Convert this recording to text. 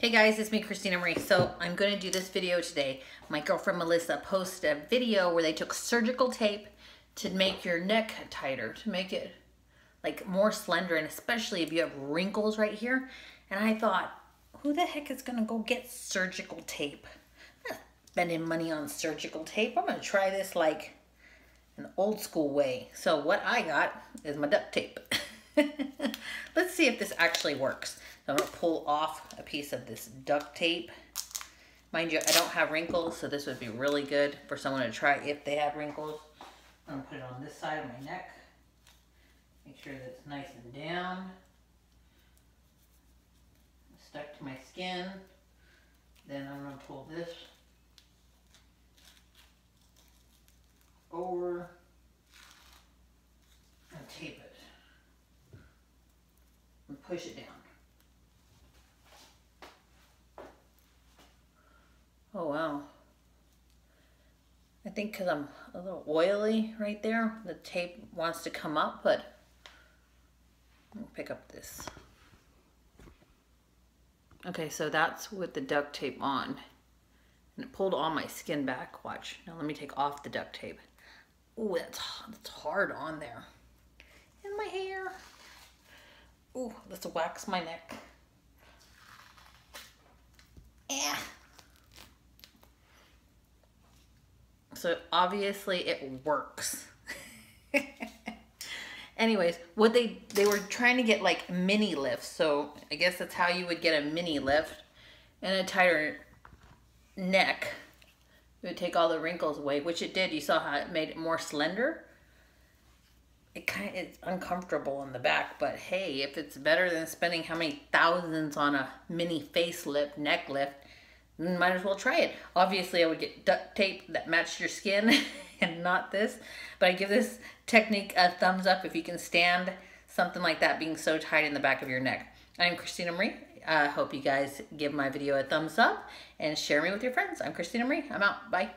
Hey guys, it's me, Christina Marie. So I'm to do this video today. My girlfriend Melissa posted a video where they took surgical tape to make your neck tighter, to make it like more slender, and especially if you have wrinkles right here. And I thought, who the heck is to go get surgical tape? I'm not spending money on surgical tape. I'm to try this like an old school way. So what I got is my duct tape. Let's see if this actually works. I'm gonna pull off a piece of this duct tape. Mind you, I don't have wrinkles, so this would be really good for someone to try if they have wrinkles. I'm gonna put it on this side of my neck. Make sure that it's nice and down. Stuck to my skin. Then I'm gonna pull this over and tape it and push it down. Wow. I think because I'm a little oily right there, the tape wants to come up, but I'll pick up this. Okay, so that's with the duct tape on. And it pulled all my skin back, watch. Now let me take off the duct tape. Ooh, that's, that's hard on there. And my hair. Ooh, let's wax my neck. Yeah. So obviously it works. Anyways, what they they were trying to get like mini lifts. So I guess that's how you would get a mini lift and a tighter neck. It would take all the wrinkles away, which it did. You saw how it made it more slender. It kind of it's uncomfortable in the back, but hey, if it's better than spending how many thousands on a mini facelift, neck lift, might as well try it. Obviously, I would get duct tape that matched your skin and not this, but I give this technique a thumbs up if you can stand something like that being so tight in the back of your neck. I'm Christina Marie. I uh, hope you guys give my video a thumbs up and share me with your friends. I'm Christina Marie. I'm out. Bye.